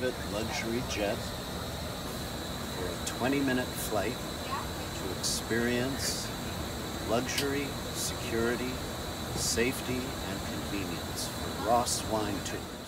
private luxury jet for a 20 minute flight to experience luxury, security, safety, and convenience for Ross Wine Tour.